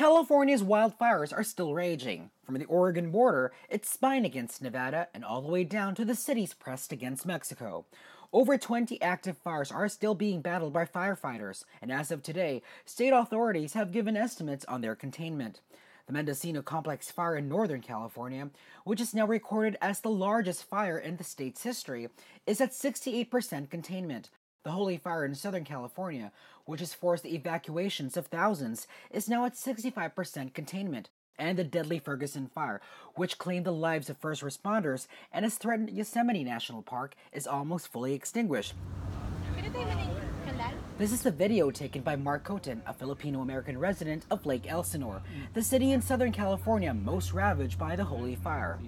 California's wildfires are still raging. From the Oregon border, it's spine against Nevada, and all the way down to the cities pressed against Mexico. Over 20 active fires are still being battled by firefighters, and as of today, state authorities have given estimates on their containment. The Mendocino Complex fire in Northern California, which is now recorded as the largest fire in the state's history, is at 68% containment. The Holy Fire in Southern California, which has forced the evacuations of thousands, is now at 65% containment. And the deadly Ferguson Fire, which claimed the lives of first responders and has threatened Yosemite National Park, is almost fully extinguished. This is the video taken by Mark Coten, a Filipino American resident of Lake Elsinore, the city in Southern California most ravaged by the Holy Fire.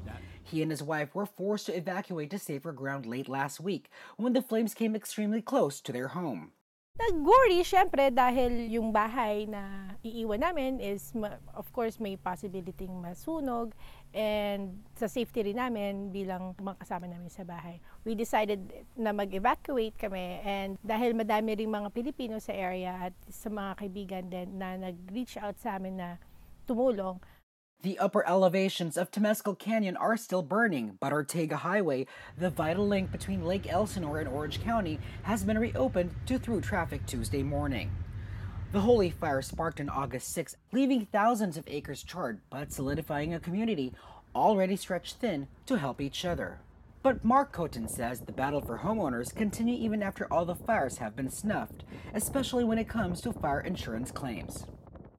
He and his wife were forced to evacuate to safer ground late last week when the flames came extremely close to their home. Nag-worry, syempre, dahil yung bahay na iiwan namin is, of course, may possibility masunog and sa safety rin namin bilang mga kasama namin sa bahay. We decided na mag-evacuate kami and dahil madami rin mga Pilipino sa area at sa mga kaibigan din na nag-reach out sa amin na tumulong, The upper elevations of Temescal Canyon are still burning, but Ortega Highway, the vital link between Lake Elsinore and Orange County, has been reopened to through traffic Tuesday morning. The holy fire sparked on August 6, leaving thousands of acres charred, but solidifying a community already stretched thin to help each other. But Mark Coten says the battle for homeowners continue even after all the fires have been snuffed, especially when it comes to fire insurance claims.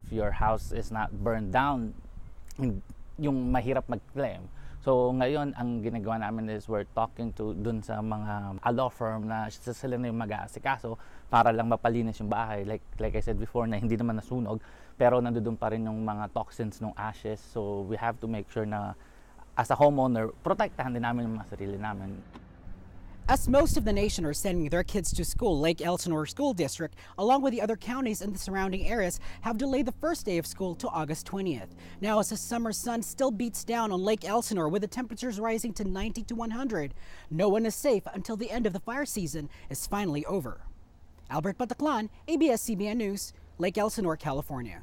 If your house is not burned down, yung mahirap mag-claim. So ngayon, ang ginagawa namin is we're talking to dun sa mga a law firm na sila na yung mag-aasikaso para lang mapalinis yung bahay. Like, like I said before na hindi naman nasunog, pero nandoon pa rin yung mga toxins ng ashes. So we have to make sure na as a homeowner, protektahan din namin yung mga sarili namin. As most of the nation are sending their kids to school, Lake Elsinore School District, along with the other counties in the surrounding areas, have delayed the first day of school to August 20th. Now, as the summer sun still beats down on Lake Elsinore with the temperatures rising to 90 to 100, no one is safe until the end of the fire season is finally over. Albert Bataclan, ABS-CBN News, Lake Elsinore, California.